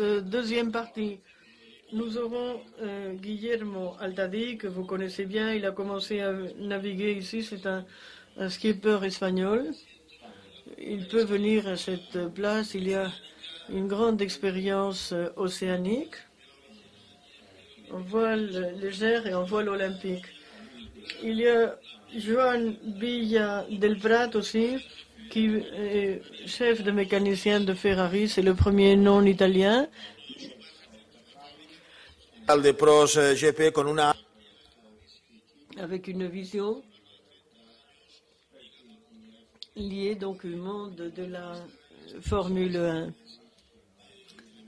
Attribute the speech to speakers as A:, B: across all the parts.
A: euh, deuxième partie, nous aurons euh, Guillermo Altadi, que vous connaissez bien. Il a commencé à naviguer ici. C'est un, skipper espagnol. Il peut venir à cette place. Il y a une grande expérience euh, océanique en voile légère et en voile olympique. Il y a Joan Villa del Prat aussi, qui est chef de mécanicien de Ferrari. C'est le premier nom italien
B: de Pros eh, GP con una
A: avec une vision liée donc au monde de la Formule 1.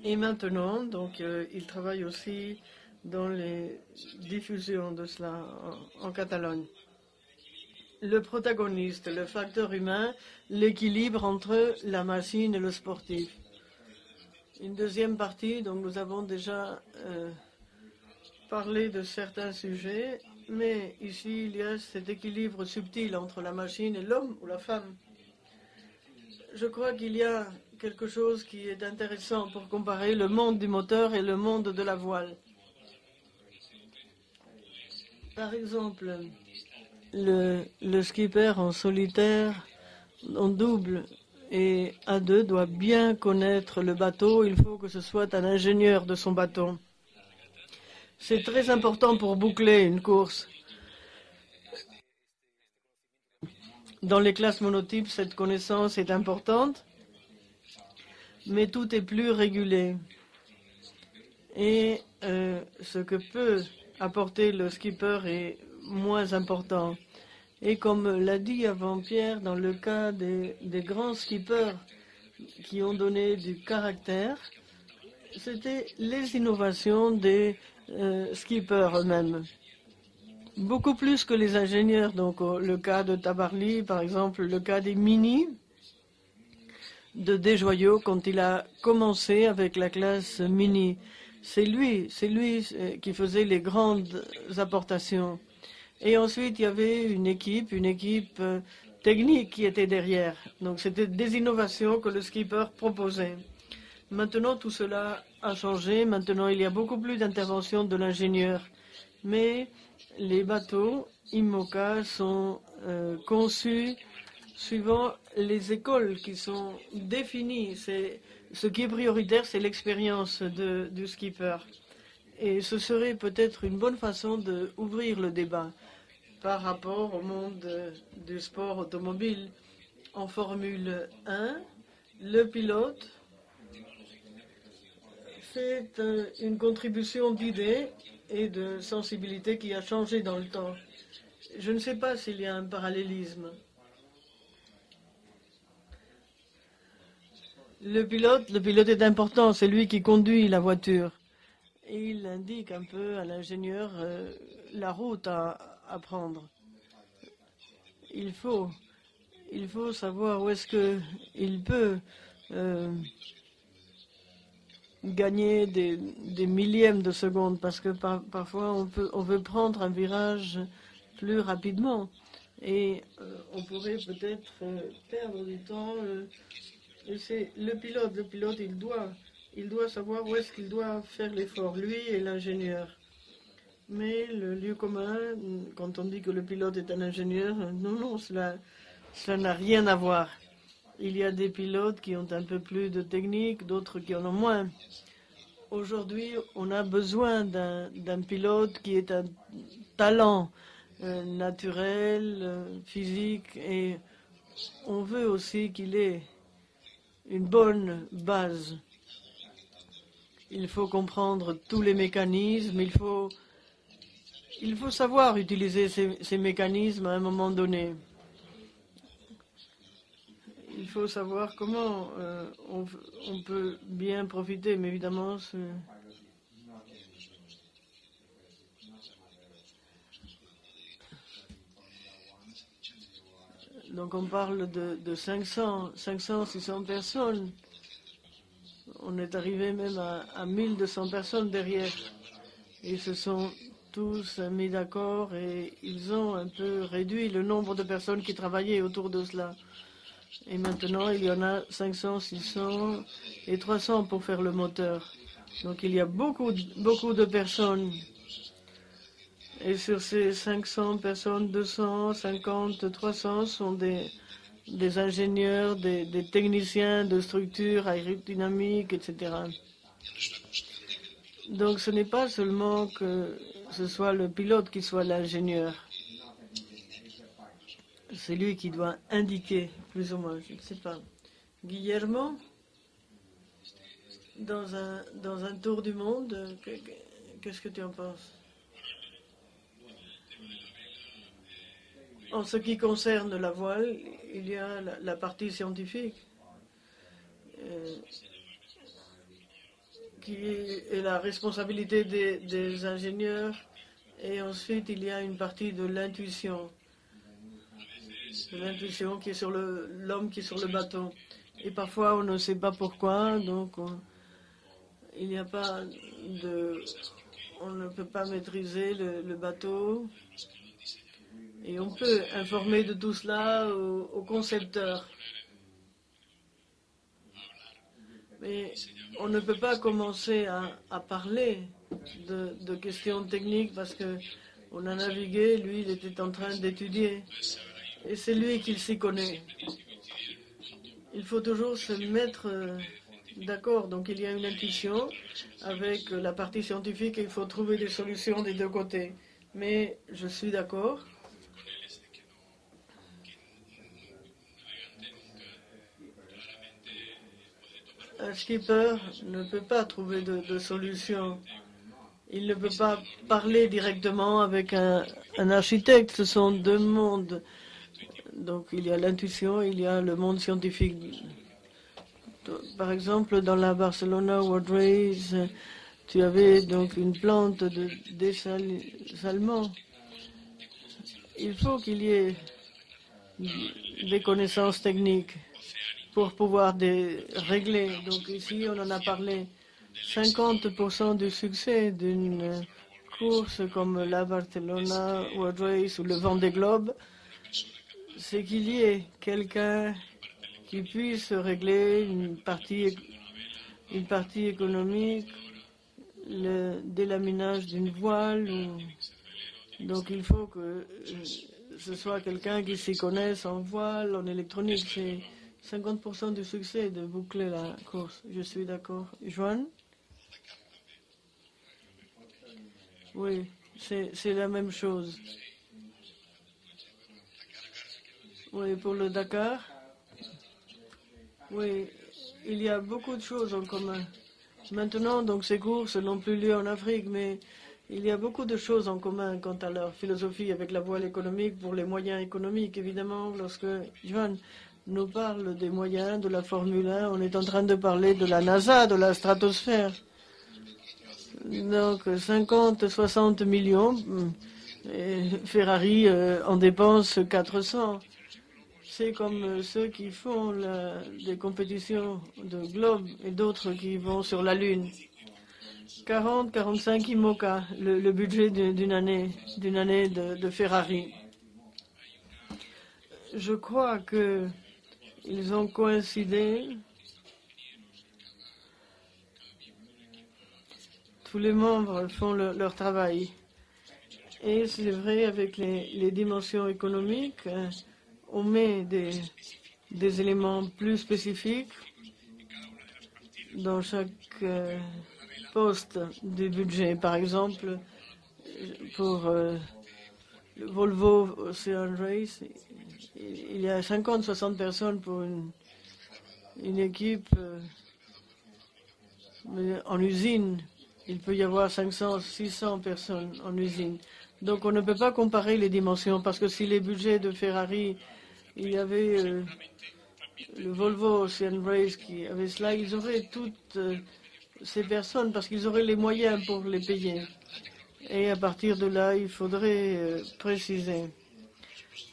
A: Et maintenant, donc, euh, il travaille aussi dans les diffusions de cela en, en Catalogne. Le protagoniste, le facteur humain, l'équilibre entre la machine et le sportif. Une deuxième partie, donc nous avons déjà euh, parler de certains sujets, mais ici il y a cet équilibre subtil entre la machine et l'homme ou la femme. Je crois qu'il y a quelque chose qui est intéressant pour comparer le monde du moteur et le monde de la voile. Par exemple, le, skipper en solitaire, en double et à deux doit bien connaître le bateau. Il faut que ce soit un ingénieur de son bateau. C'est très important pour boucler une course. Dans les classes monotypes, cette connaissance est importante, mais tout est plus régulé. Et euh, ce que peut apporter le skipper est moins important. Et comme l'a dit avant-Pierre, dans le cas des, grands skippers qui ont donné du caractère, c'était les innovations des euh, skippers eux-mêmes. Beaucoup plus que les ingénieurs. Donc, le cas de Tabarly, par exemple, le cas des Mini, de Desjoyaux, quand il a commencé avec la classe Mini. C'est lui, c'est lui euh, qui faisait les grandes apportations. Et ensuite, il y avait une équipe, une équipe euh, technique qui était derrière. Donc, c'était des innovations que le skipper proposait. Maintenant, tout cela a changé. Maintenant, il y a beaucoup plus d'intervention de l'ingénieur. Mais les bateaux IMOCA sont euh, conçus suivant les écoles qui sont définies. ce qui est prioritaire, c'est l'expérience du skipper. Et ce serait peut-être une bonne façon d'ouvrir le débat par rapport au monde du sport automobile. En Formule 1, le pilote euh, une contribution d'idées et de sensibilité qui a changé dans le temps. Je ne sais pas s'il y a un parallélisme. Le pilote, le pilote est important, c'est lui qui conduit la voiture. Il indique un peu à l'ingénieur euh, la route prendre. Il faut, savoir où est-ce qu'il peut euh, gagner des, millièmes de seconde parce que parfois on, peut, on veut prendre un virage plus rapidement et euh, on pourrait peut-être euh, perdre du temps. C'est le pilote, le pilote il doit, il doit savoir où est-ce qu'il doit faire l'effort, lui et l'ingénieur. Mais le lieu commun, quand on dit que le pilote est un ingénieur, non, non, cela, cela n'a rien à voir. Il y a des pilotes qui ont un peu plus de technique, d'autres qui en ont moins. Aujourd'hui, on a besoin d'un pilote qui est un talent euh, naturel, euh, physique, et on veut aussi qu'il ait une bonne base. Il faut comprendre tous les mécanismes, il faut, il faut savoir utiliser ces mécanismes à un moment donné il faut savoir comment euh, on, peut bien profiter, mais évidemment, Donc on parle de, 500, 500, 600 personnes. On est arrivé même à, à 1200 personnes derrière. Sont tous mis d'accord et ils ont un peu réduit le nombre de personnes qui travaillaient autour de cela. Et maintenant, il y en a 500, 600 et 300 pour faire le moteur. Donc il y a beaucoup, beaucoup de personnes. Et sur ces 500 personnes, 250, 300 sont des, des ingénieurs, des, des techniciens de structure aérodynamique, etc. Donc ce n'est pas seulement que ce soit le pilote qui soit l'ingénieur. C'est lui qui doit indiquer, plus ou moins, je ne sais pas. Guillermo, dans un, dans un tour du monde, qu'est-ce que tu en penses? En ce qui concerne la voile, il y a la, partie scientifique euh, qui est la responsabilité des, ingénieurs et ensuite il y a une partie de l'intuition, l'intuition qui est sur l'homme qui est sur le bateau. Et parfois on ne sait pas pourquoi, donc il n'y a pas de, on ne peut pas maîtriser le bateau. Et on peut informer de tout cela aux, concepteurs. Mais on ne peut pas commencer à, parler de, questions techniques parce qu'on a navigué, lui, il était en train d'étudier. Et c'est lui qui s'y connaît. Il faut toujours se mettre euh, d'accord. Donc il y a une intuition avec la partie scientifique et il faut trouver des solutions des deux côtés. Mais je suis d'accord un skipper ne peut pas trouver de, solution. Il ne peut pas parler directement avec un, architecte. Ce sont deux mondes. Donc il y a l'intuition, il y a le monde scientifique. Par exemple, dans la Barcelona World Race, tu avais donc une plante de dessalement. Il faut qu'il y ait des connaissances techniques pour pouvoir régler. Donc ici, on en a parlé. 50% du succès d'une course comme la Barcelona World Race ou le Vendée Globe, c'est qu'il y ait quelqu'un qui puisse régler une partie, une partie économique, le délaminage d'une voile. Donc il faut que ce soit quelqu'un qui s'y connaisse en voile, en électronique. 50% du succès de boucler la course. Je suis d'accord. Joanne Oui, c'est la même chose. Oui, pour le Dakar? Oui, il y a beaucoup de choses en commun. Maintenant, donc, ces courses n'ont plus lieu en Afrique, mais il y a beaucoup de choses en commun quant à leur philosophie avec la voile économique pour les moyens économiques, évidemment, lorsque, Joanne, nous parle des moyens de la Formule 1, on est en train de parler de la NASA, de la stratosphère. Donc 50, 60 millions, et Ferrari euh, en dépense 400. C'est comme ceux qui font des compétitions de globe et d'autres qui vont sur la Lune. 40, 45 IMOCA, le, budget d'une année, d'une année de Ferrari. Je crois que ils ont coïncidé. Tous les membres font leur travail. Et c'est vrai, avec les, dimensions économiques, euh, on met des, des, éléments plus spécifiques dans chaque euh, poste du budget. Par exemple, pour euh, Volvo Ocean Race, il y a 50, 60 personnes pour une, équipe. Euh, en usine, il peut y avoir 500, 600 personnes en usine. Donc on ne peut pas comparer les dimensions parce que si les budgets de Ferrari, il y avait euh, le Volvo Ocean Race qui avait cela, ils auraient toutes euh, ces personnes parce qu'ils auraient les moyens pour les payer. Et à partir de là, il faudrait préciser.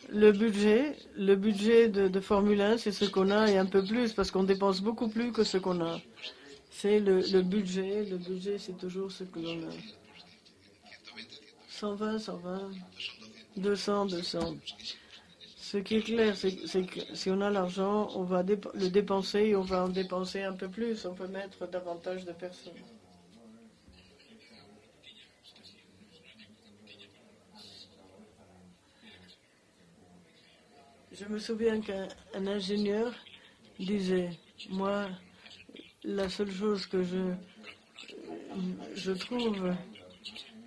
A: Le budget, le budget de, Formule 1, c'est ce qu'on a et un peu plus parce qu'on dépense beaucoup plus que ce qu'on a. C'est le, budget. Le budget, c'est toujours ce que l'on a. 120, 120, 200, 200. Ce qui est clair, c'est que si on a l'argent, on va le dépenser et on va en dépenser un peu plus. On peut mettre davantage de personnes. Je me souviens qu'un ingénieur disait, moi, la seule chose que je, je trouve,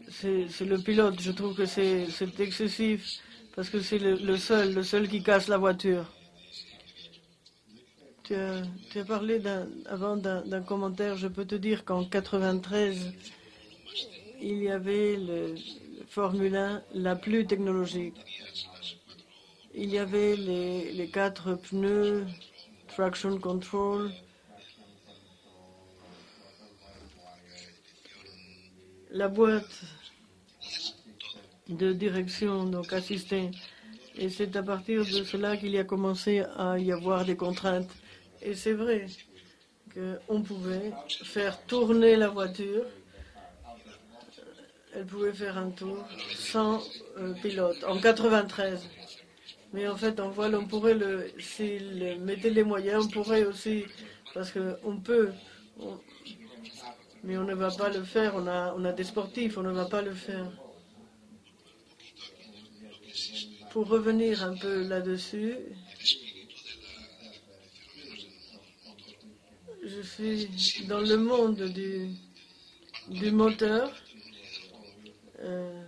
A: c'est le pilote. Je trouve que c'est excessif parce que c'est le, seul, le seul qui casse la voiture. Tu as, parlé avant d'un commentaire. Je peux te dire qu'en 93, il y avait le, Formule 1 la plus technologique. Il y avait les, quatre pneus, traction control, la boîte de direction, donc assistée. Et c'est à partir de cela qu'il y a commencé à y avoir des contraintes. Et c'est vrai qu'on pouvait faire tourner la voiture. Elle pouvait faire un tour sans euh, pilote en 93. Mais en fait, en voile, on pourrait le, s'il mettait les moyens, on pourrait aussi, parce qu'on peut, mais on ne va pas le faire. On a, on a des sportifs, on ne va pas le faire. Pour revenir un peu là-dessus, je suis dans le monde du, du moteur. Euh,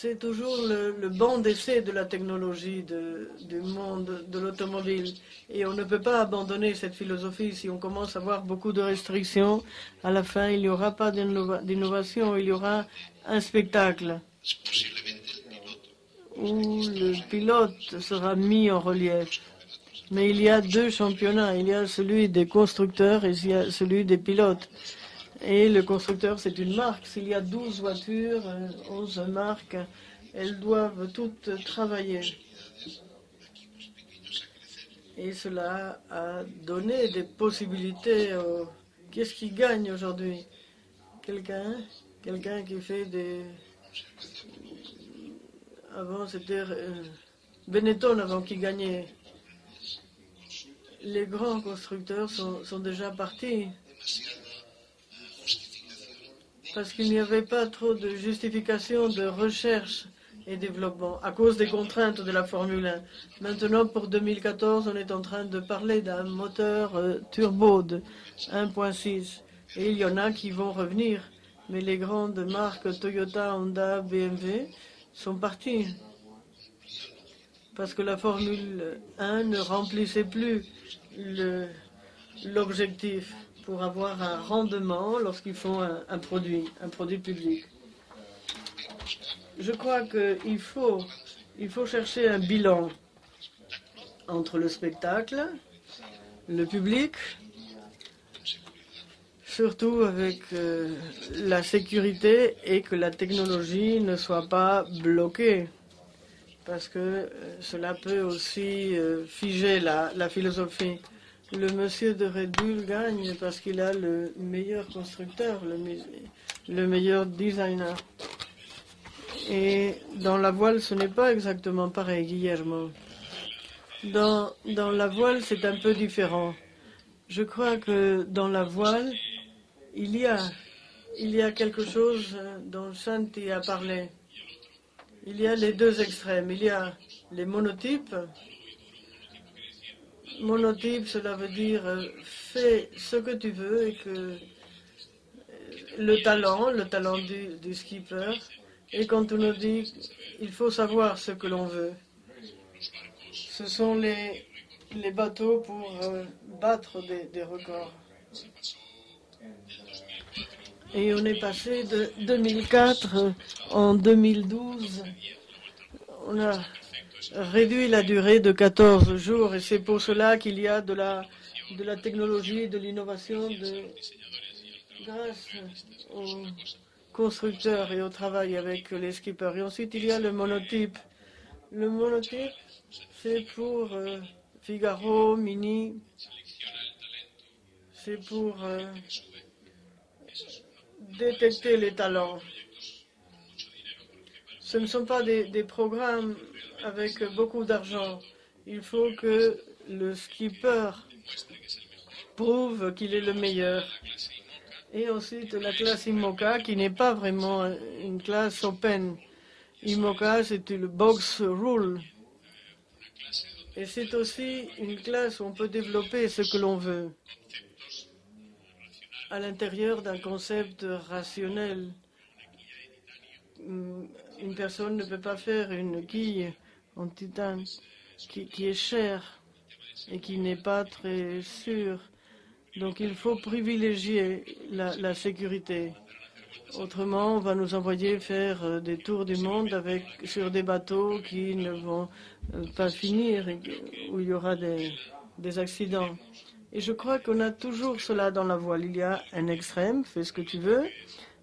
A: c'est toujours le, banc d'essai de la technologie du monde de l'automobile. Et on ne peut pas abandonner cette philosophie si on commence à avoir beaucoup de restrictions. À la fin, il n'y aura pas d'innovation, il y aura un spectacle où le pilote sera mis en relief. Mais il y a deux championnats. Il y a celui des constructeurs et il y a celui des pilotes. Et le constructeur, c'est une marque. S'il y a 12 voitures, 11 marques, elles doivent toutes travailler. Et cela a donné des possibilités. Qu'est-ce qui gagne aujourd'hui? Quelqu'un Quelqu'un qui fait des... Avant, c'était euh, Benetton avant qui gagnait. Les grands constructeurs sont déjà partis parce qu'il n'y avait pas trop de justification de recherche et développement à cause des contraintes de la Formule 1. Maintenant, pour 2014, on est en train de parler d'un moteur euh, turbo de 1.6 et il y en a qui vont revenir. Mais les grandes marques Toyota, Honda, BMW sont parties parce que la Formule 1 ne remplissait plus l'objectif pour avoir un rendement lorsqu'ils font un, produit, un produit public. Je crois qu'il faut, il faut chercher un bilan entre le spectacle, le public, surtout avec euh, la sécurité et que la technologie ne soit pas bloquée, parce que euh, cela peut aussi euh, figer la philosophie. Le monsieur de Red gagne parce qu'il a le meilleur constructeur, le, meilleur designer. Et dans la voile, ce n'est pas exactement pareil, Guillermo. Dans, dans la voile, c'est un peu différent. Je crois que dans la voile, il y a, il y a quelque chose dont Shanti a parlé. Il y a les deux extrêmes. Il y a les monotypes monotype, cela veut dire euh, fais ce que tu veux et que euh, le talent, le talent du, skipper, et quand on nous dit il faut savoir ce que l'on veut, ce sont les, bateaux pour euh, battre des, des records. Et on est passé de 2004 en 2012. On a réduit la durée de 14 jours et c'est pour cela qu'il y a de la, de la technologie, de l'innovation grâce aux constructeurs et au travail avec les skippers. Et ensuite, il y a le monotype. Le monotype, c'est pour euh, Figaro, Mini, c'est pour euh, détecter les talents. Ce ne sont pas des programmes avec beaucoup d'argent. Il faut que le skipper prouve qu'il est le meilleur. Et ensuite la classe IMOCA qui n'est pas vraiment une classe open. IMOCA c'est le box rule. Et c'est aussi une classe où on peut développer ce que l'on veut à l'intérieur d'un concept rationnel. Une personne ne peut pas faire une quille en titane qui, est chère et qui n'est pas très sûre. Donc il faut privilégier la, sécurité. Autrement, on va nous envoyer faire euh, des tours du monde avec, sur des bateaux qui ne vont euh, pas finir, où il y aura des, des accidents. Et je crois qu'on a toujours cela dans la voile. Il y a un extrême, fais ce que tu veux,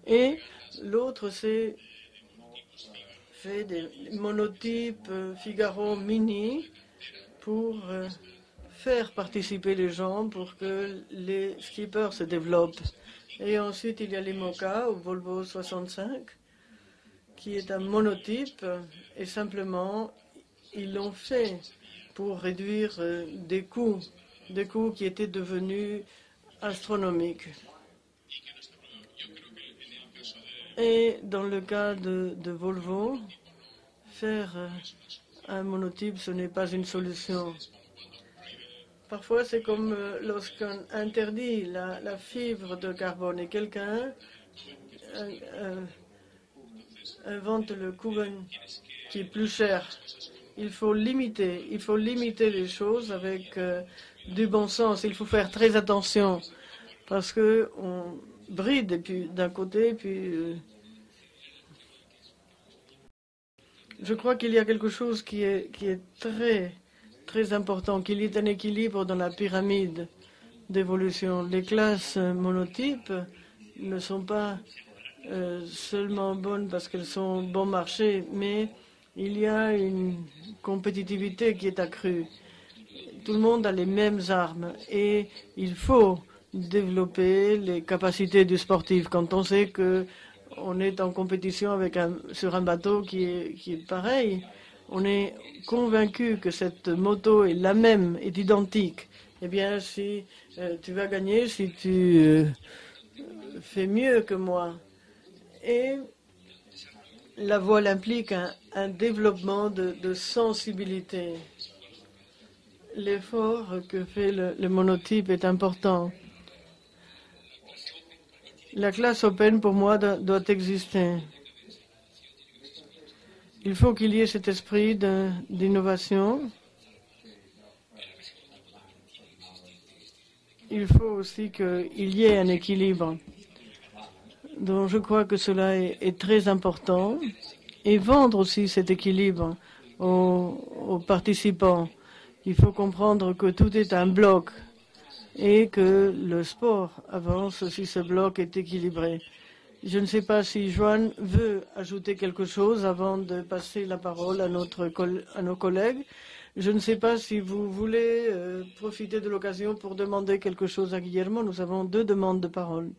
A: et l'autre, c'est des monotypes euh, Figaro mini pour faire participer les gens pour que les skippers se développent. Et ensuite, il y a l'IMOCA ou Volvo 65, qui est un monotype, et simplement, ils l'ont fait pour réduire euh, des coûts, des coûts qui étaient devenus astronomiques. Et dans le cas de, Volvo, faire euh, un monotype, ce n'est pas une solution. Parfois, c'est comme euh, lorsqu'on interdit la, fibre de carbone et quelqu'un euh, invente le Kuben qui est plus cher. Il faut limiter, il faut limiter les choses avec du bon sens. Il faut faire très attention parce que on bride d'un côté, puis je crois qu'il y a quelque chose qui est, qui est très très important qu'il y ait un équilibre dans la pyramide d'évolution. Les classes monotypes ne sont pas euh, seulement bonnes parce qu'elles sont bon marché, mais il y a une compétitivité qui est accrue. Tout le monde a les mêmes armes et il faut développer les capacités du sportif. Quand on sait que on est en compétition avec un, sur un bateau qui est, qui est pareil, on est convaincu que cette moto est la même, est identique, eh bien, si euh, tu vas gagner, si tu euh, fais mieux que moi. Et la voile implique un, développement de, sensibilité. L'effort que fait le, monotype est important. La classe open, pour moi, doit exister. Il faut qu'il y ait cet esprit d'innovation. Il faut aussi qu'il y ait un équilibre. Donc je crois que cela est, très important. Et vendre aussi cet équilibre aux participants. Il faut comprendre que tout est un bloc et que le sport avance si ce bloc est équilibré. Je ne sais pas si Joanne veut ajouter quelque chose avant de passer la parole à, nos collègues. Je ne sais pas si vous voulez euh, profiter de l'occasion pour demander quelque chose à Guillermo. Nous avons deux demandes de parole.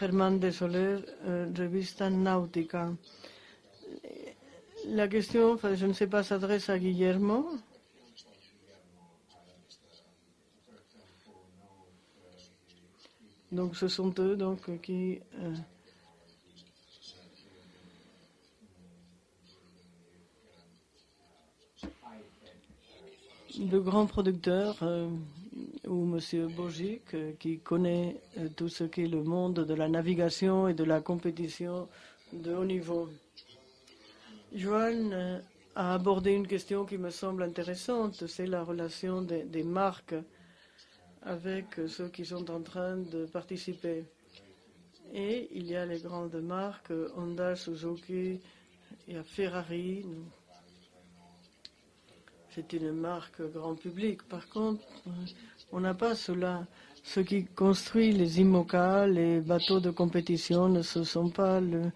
A: Germán de euh, Revista Náutica. La question, je ne sais pas, s'adresse à Guillermo. Donc ce sont eux donc, qui euh, de grands producteurs euh, ou M. Bogic euh, qui connaît tout ce qu'est le monde de la navigation et de la compétition de haut niveau. Joanne a abordé une question qui me semble intéressante, c'est la relation des marques avec ceux qui sont en train de participer. Et il y a les grandes marques Honda, Suzuki et Ferrari. C'est une marque grand public. Par contre, on n'a pas cela. Ce qui construit les IMOCA, les bateaux de compétition, ce sont pas le,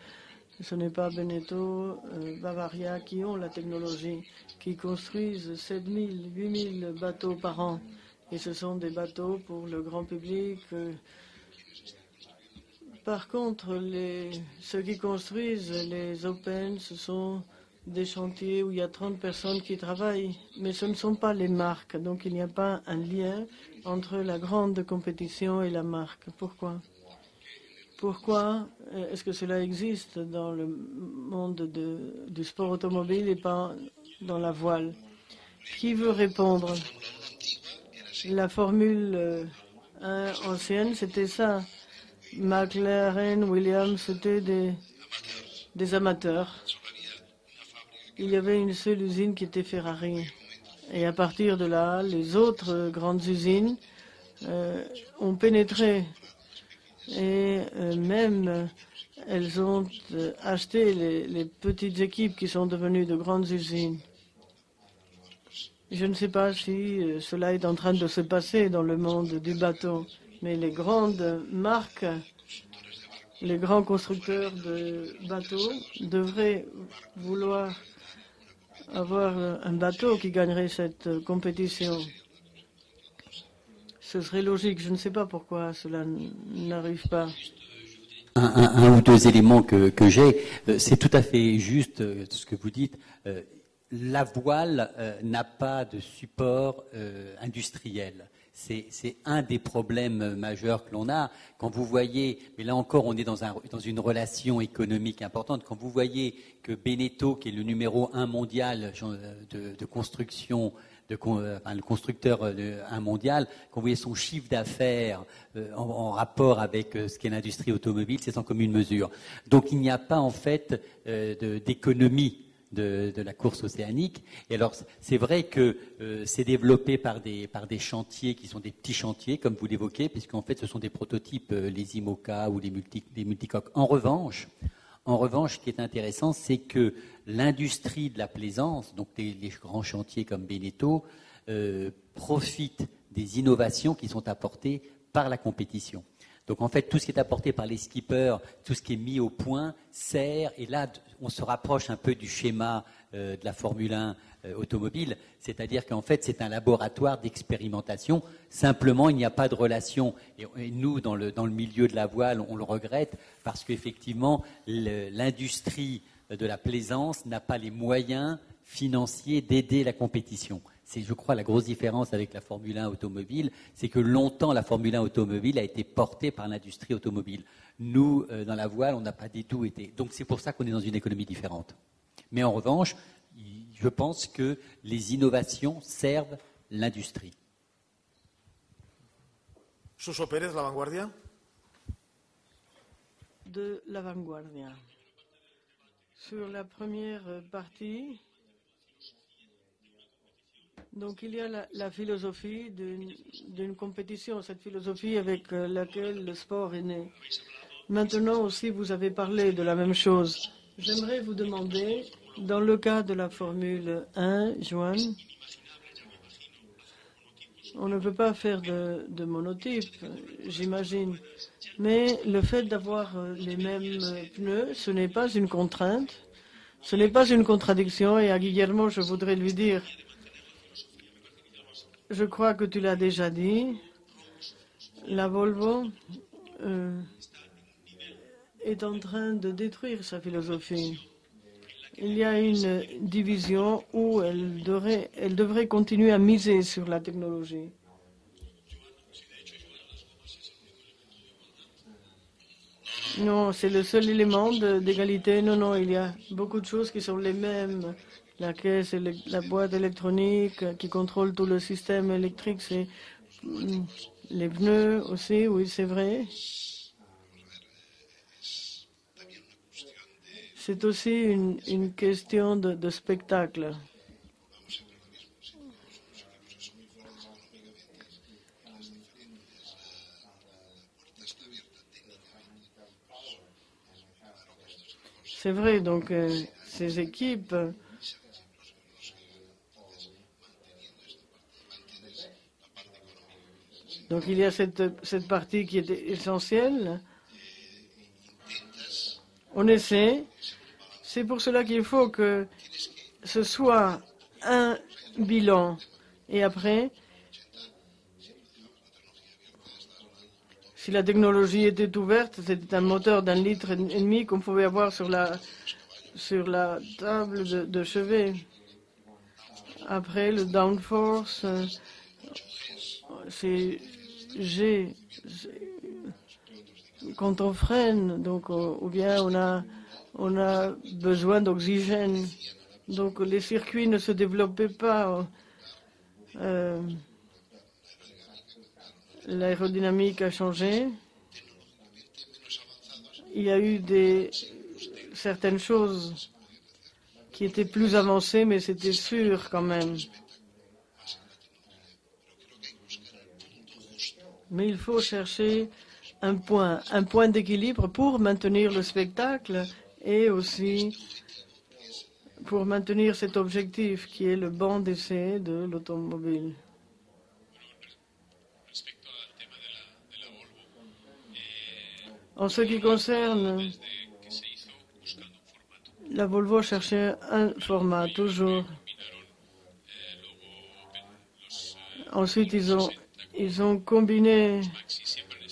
A: ce n'est pas Beneteau, Bavaria qui ont la technologie, qui construisent 7000, 8000 bateaux par an. Et ce sont des bateaux pour le grand public, euh, Par contre, ceux qui construisent les Open, ce sont des chantiers où il y a 30 personnes qui travaillent, mais ce ne sont pas les marques. Donc il n'y a pas un lien entre la grande compétition et la marque. Pourquoi? Pourquoi euh, est-ce que cela existe dans le monde du sport automobile et pas dans la voile? Qui veut répondre? La Formule 1 euh, ancienne, c'était ça. McLaren, Williams, c'était des, amateurs il y avait une seule usine qui était Ferrari. Et à partir de là, les autres grandes usines euh, ont pénétré. Et euh, même, elles ont acheté les, petites équipes qui sont devenues de grandes usines. Je ne sais pas si cela est en train de se passer dans le monde du bateau, mais les grandes marques les grands constructeurs de bateaux devraient vouloir avoir un bateau qui gagnerait cette euh, compétition. Ce serait logique. Je ne sais pas pourquoi cela n'arrive pas.
C: Un, ou deux éléments que, j'ai. Euh, c'est tout à fait juste euh, ce que vous dites. La voile n'a pas de support industriel. C'est un des problèmes majeurs que l'on a. Quand vous voyez, mais là encore, on est dans, une relation économique importante. Quand vous voyez que Beneteau, qui est le numéro un mondial de, construction, euh, le constructeur euh, un mondial, quand vous voyez son chiffre d'affaires euh, en, rapport avec ce qu'est l'industrie automobile, c'est sans commune mesure. Donc il n'y a pas en fait d'économie de, la course océanique. Et alors, c'est vrai que euh, c'est développé par des, par des chantiers qui sont des petits chantiers, comme vous l'évoquez, puisqu'en fait, ce sont des prototypes, euh, les IMOCA ou les, multi, multicoques. En revanche, en revanche, ce qui est intéressant, c'est que l'industrie de la plaisance, donc les, grands chantiers comme Beneteau, euh, profitent des innovations qui sont apportées par la compétition. Donc en fait, tout ce qui est apporté par les skippers, tout ce qui est mis au point, sert, et là, on se rapproche un peu du schéma euh, de la Formule 1 euh, automobile, c'est-à-dire qu'en fait, c'est un laboratoire d'expérimentation. Simplement, il n'y a pas de relation. Et, nous, dans le, dans le, milieu de la voile, on le regrette, parce qu'effectivement, l'industrie de la plaisance n'a pas les moyens financiers d'aider la compétition c'est, je crois, la grosse différence avec la Formule 1 automobile, c'est que longtemps la Formule 1 automobile a été portée par l'industrie automobile. Nous, euh, dans la voile, on n'a pas du tout été. Donc c'est pour ça qu'on est dans une économie différente. Mais en revanche, je pense que les innovations servent l'industrie.
B: Suso Pérez, La Vanguardia.
A: De La Vanguardia. Sur la première partie, donc il y a la, philosophie d'une compétition, cette philosophie avec euh, laquelle le sport est né. Maintenant aussi, vous avez parlé de la même chose. J'aimerais vous demander, dans le cas de la Formule 1, Joanne, on ne peut pas faire de, de monotype, j'imagine. Mais le fait d'avoir euh, les mêmes pneus, ce n'est pas une contrainte, ce n'est pas une contradiction. Et à Guillermo, je voudrais lui dire, je crois que tu l'as déjà dit. La Volvo euh, est en train de détruire sa philosophie. Il y a une division où elle devrait, elle devrait continuer à miser sur la technologie. Non, c'est le seul élément d'égalité. Non, non, il y a beaucoup de choses qui sont les mêmes la caisse, la boîte électronique qui contrôle tout le système électrique, c'est mm, les pneus aussi, oui, c'est vrai. C'est aussi une, question de, spectacle. C'est vrai, donc euh, ces équipes Donc il y a cette, cette partie qui est essentielle. On essaie. C'est pour cela qu'il faut que ce soit un bilan. Et après, si la technologie était ouverte, c'était un moteur d'un litre et demi qu'on pouvait avoir sur la, sur la table de, chevet. Après, le downforce, c'est Quand on freine, donc, ou bien on a, besoin d'oxygène. Donc les circuits ne se développaient pas. Euh, l'aérodynamique a changé. Il y a eu certaines choses qui étaient plus avancées, mais c'était sûr quand même. Mais il faut chercher un point, un point d'équilibre pour maintenir le spectacle et aussi pour maintenir cet objectif qui est le banc d'essai de l'automobile. En ce qui concerne la Volvo cherchait un format toujours. Ensuite, ils ont, ils ont combiné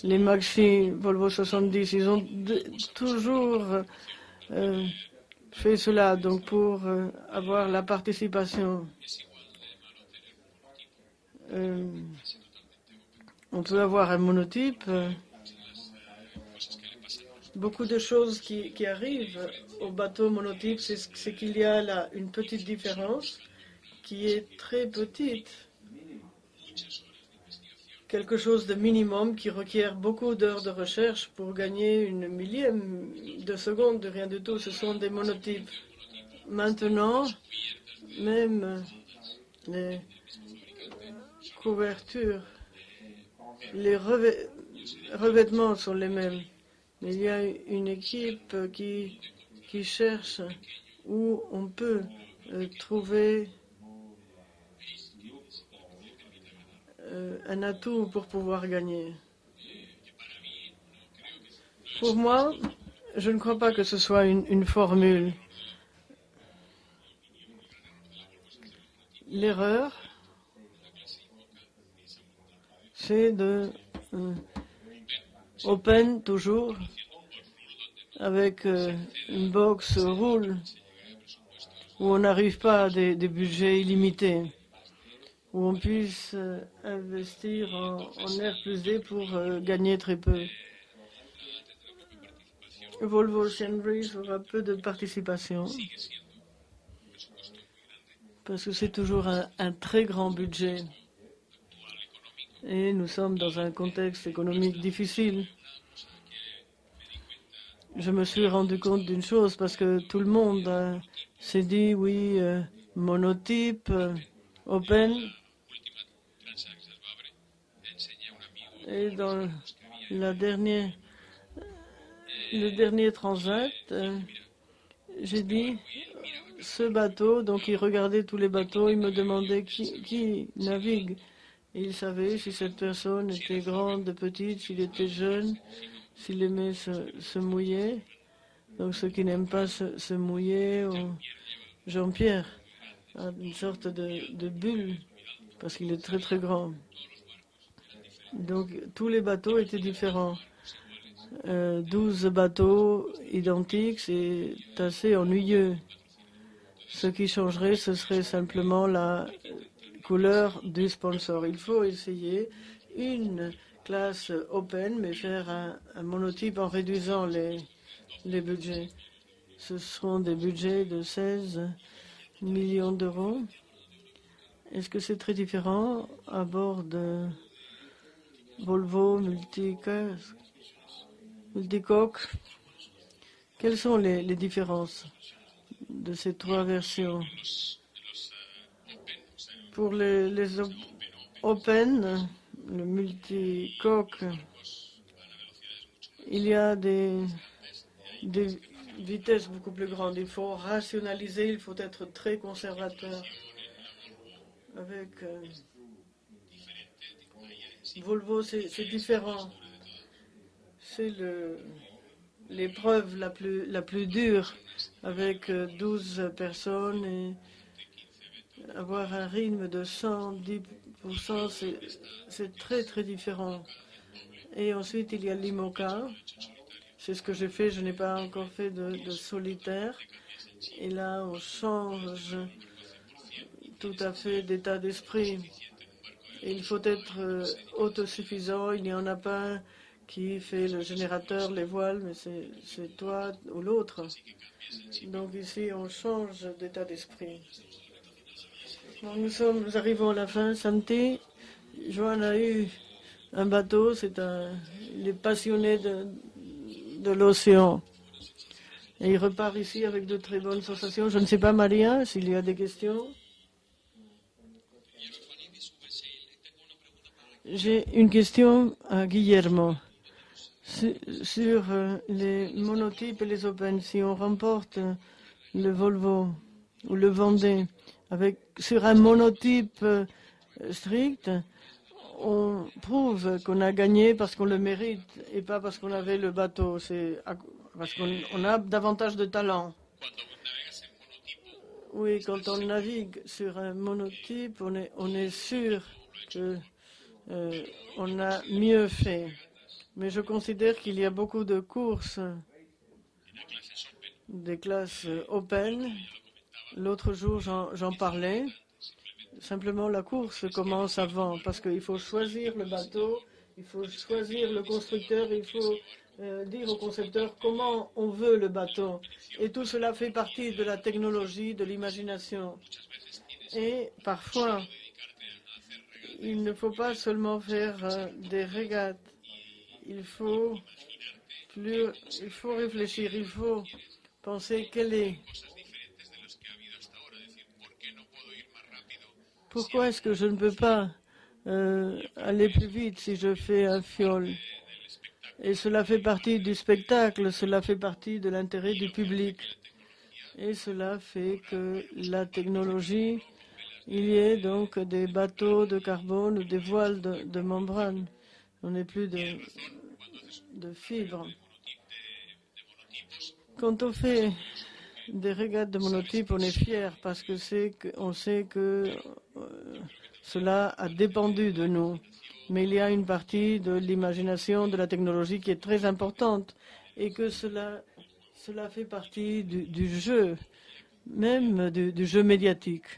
A: les Maxi Volvo 70. Ils ont toujours euh, fait cela donc pour euh, avoir la participation. Euh, on peut avoir un monotype. Beaucoup de choses qui, qui arrivent au bateau monotype, c'est qu'il y a là une petite différence qui est très petite. Quelque chose de minimum qui requiert beaucoup d'heures de recherche pour gagner une millième de seconde de rien du tout. Ce sont des monotypes. Maintenant, même les couvertures, les revêtements sont les mêmes. Il y a une équipe qui, qui cherche où on peut euh, trouver un atout pour pouvoir gagner. Pour moi, je ne crois pas que ce soit une, formule. L'erreur, c'est de euh, open toujours avec euh, une box roule où on n'arrive pas à des, budgets illimités, où on puisse euh, investir en, R plus D pour euh, gagner très peu. Volvo Shenbridge aura peu de participation parce que c'est toujours un très grand budget et nous sommes dans un contexte économique difficile je me suis rendu compte d'une chose parce que tout le monde euh, s'est dit oui, monotype, open. Et dans le dernier transat, j'ai dit ce bateau, donc il regardait tous les bateaux, il me demandait qui, navigue. il savait si cette personne était grande, petite, s'il était jeune s'il aimait se, mouiller. Donc ceux qui n'aiment pas se, mouiller, Jean-Pierre une sorte de, bulle parce qu'il est très très grand. Donc tous les bateaux étaient différents. Euh, 12 bateaux identiques, c'est assez ennuyeux. Ce qui changerait, ce serait simplement la couleur du sponsor. Il faut essayer une classe open, mais faire un, monotype en réduisant les, les budgets. Ce seront des budgets de 16 millions d'euros. Est-ce que c'est très différent à bord de Volvo Multicoque Quelles sont les, différences de ces trois versions? Pour les, Open, le multicoque, il y a des, des vitesses beaucoup plus grandes. Il faut rationaliser, il faut être très conservateur. Avec euh, Volvo, c'est différent. C'est l'épreuve la plus, dure avec 12 euh, personnes et avoir un rythme de 110% c'est très très différent. Et ensuite, il y a l'IMOCA. C'est ce que j'ai fait. Je n'ai pas encore fait de solitaire. Et là, on change tout à fait d'état d'esprit. Il faut être euh, autosuffisant. Il n'y en a pas un qui fait le générateur, les voiles, mais c'est toi ou l'autre. Donc ici, on change d'état d'esprit. nous, sommes, nous arrivons à la fin. Santé, Joanne a eu un bateau. C'est un, il est passionné de, de l'océan. Et il repart ici avec de très bonnes sensations. Je ne sais pas, Maria, s'il y a des questions. J'ai une question à Guillermo. Sur euh, les monotypes et les Open, si on remporte le Volvo ou le Vendée avec, sur un monotype euh, strict, on prouve qu'on a gagné parce qu'on le mérite et pas parce qu'on avait le bateau. C'est parce qu'on a davantage de talent. Oui, quand on navigue sur un monotype, on est, on est sûr qu'on euh, a mieux fait. Mais je considère qu'il y a beaucoup de courses, des classes open. L'autre jour, j'en parlais. Simplement, la course commence avant parce qu'il faut choisir le bateau, il faut choisir le constructeur, il faut euh, dire au concepteur comment on veut le bateau. Et tout cela fait partie de la technologie, de l'imagination. Et parfois, il ne faut pas seulement faire euh, des régates. Il faut, plus, il faut réfléchir, il faut penser quel est Pourquoi est-ce que je ne peux pas euh, aller plus vite si je fais un fiole? Et cela fait partie du spectacle, cela fait partie de l'intérêt du public. Et cela fait que la technologie, il y ait donc des bateaux de carbone ou des voiles de, membrane. On n'est plus de, fibres. Quand on fait des régates de monotype, on est fier parce que c'est on sait que euh, cela a dépendu de nous. Mais il y a une partie de l'imagination, de la technologie qui est très importante et que cela, cela fait partie du, jeu, même du, jeu médiatique.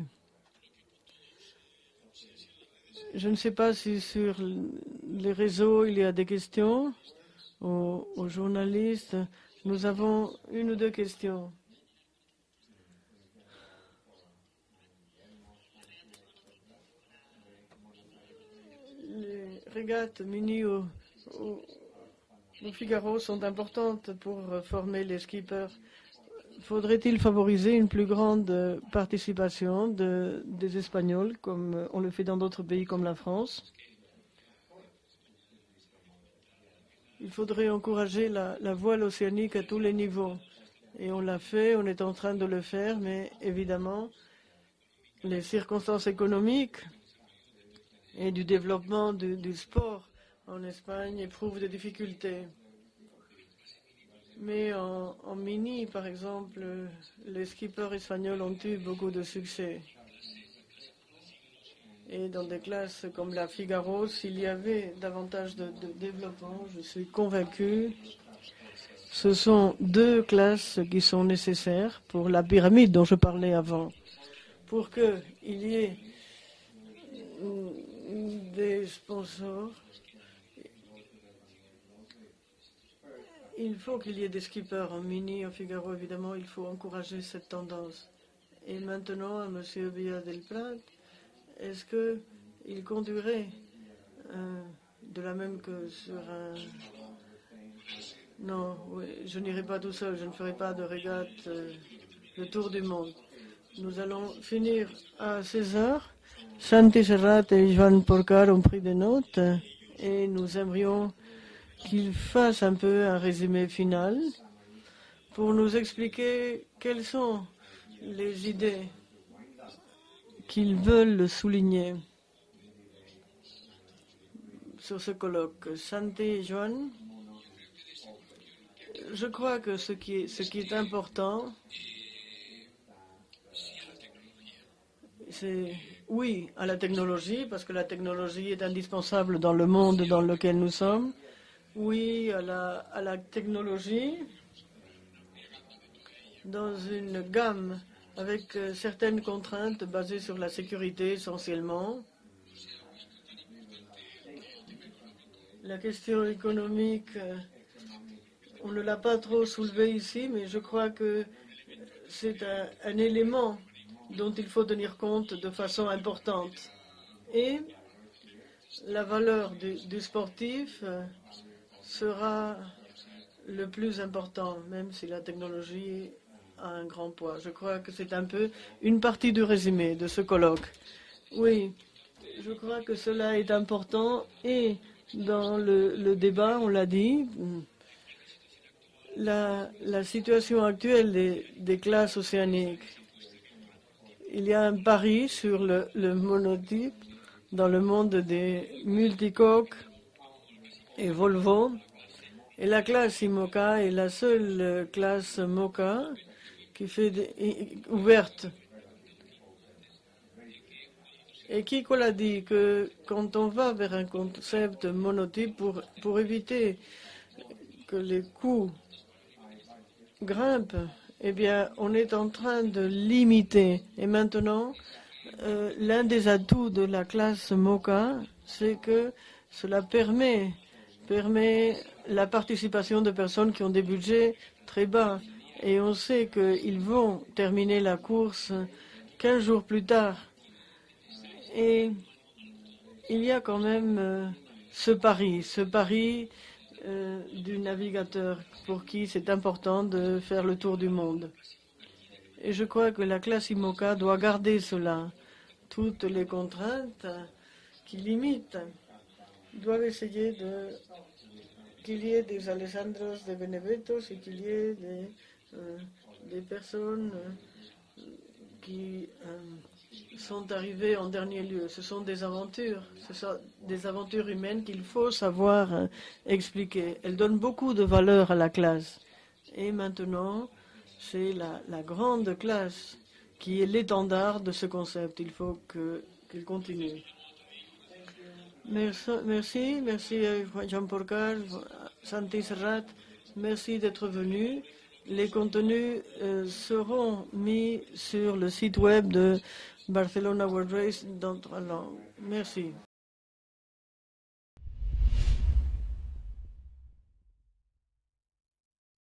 A: Je ne sais pas si sur les réseaux il y a des questions aux journalistes. Nous avons une ou deux questions. régates munies au, Figaro sont importantes pour former les skippers. Faudrait-il favoriser une plus grande participation des Espagnols, comme on le fait dans d'autres pays comme la France? Il faudrait encourager la, voile océanique à tous les niveaux. Et on l'a fait, on est en train de le faire, mais évidemment, les circonstances économiques et du développement du, sport en Espagne éprouve des difficultés. Mais en, mini, par exemple, les skippers espagnols ont eu beaucoup de succès. Et dans des classes comme la Figaro, s'il y avait davantage de, développement, je suis convaincu, ce sont deux classes qui sont nécessaires pour la pyramide dont je parlais avant, pour qu'il y ait des sponsors. Il faut qu'il y ait des skippers en mini au Figaro, évidemment, il faut encourager cette tendance. Et maintenant, à M. Villa del Prat, est-ce qu'il conduirait euh, de la même que sur un... Non, je n'irai pas tout seul, je ne ferai pas de régate euh, le tour du monde. Nous allons finir à 16 heures. Santi Serrat et Joan Porcar ont pris des notes et nous aimerions qu'ils fassent un peu un résumé final pour nous expliquer quelles sont les idées qu'ils veulent souligner sur ce colloque. Santi et Joan, je crois que ce qui est important, c'est oui à la technologie, parce que la technologie est indispensable dans le monde dans lequel nous sommes. Oui à la, technologie dans une gamme avec euh, certaines contraintes basées sur la sécurité essentiellement. La question économique, euh, on ne l'a pas trop soulevée ici, mais je crois que c'est un, élément dont il faut tenir compte de façon importante. Et la valeur du, sportif euh, sera le plus important, même si la technologie a un grand poids. Je crois que c'est un peu une partie du résumé de ce colloque. Oui, je crois que cela est important et dans le, débat, on l'a dit, la, situation actuelle des, classes océaniques. Il y a un pari sur le, le monotype dans le monde des multicoques et Volvo. Et la classe IMOCA est la seule classe MOCA qui fait ouverte. Et Kiko l'a dit que quand on va vers un concept monotype pour, pour éviter que les coûts grimpent, eh bien, on est en train de limiter. Et maintenant, euh, l'un des atouts de la classe MOCA, c'est que cela permet, permet la participation de personnes qui ont des budgets très bas. Et on sait qu'ils vont terminer la course 15 jours plus tard. Et il y a quand même euh, ce pari, ce pari euh, du navigateur pour qui c'est important de faire le tour du monde. Et je crois que la classe IMOCA doit garder cela. Toutes les contraintes qui limitent doivent essayer de qu'il y ait des Alessandros de Beneventos et qu'il y ait des, euh, des personnes euh, qui sont arrivées en dernier lieu. Ce sont des aventures, ce sont des aventures humaines qu'il faut savoir expliquer. Elles donnent beaucoup de valeur à la classe. Et maintenant, c'est la, grande classe qui est l'étendard de ce concept. Il faut qu'il continue. Merci, merci, merci Jean Porcar, Santi Serrat, merci d'être venu. Les contenus euh, seront mis sur le site web de Barcelona World Race dans trois langues. Merci.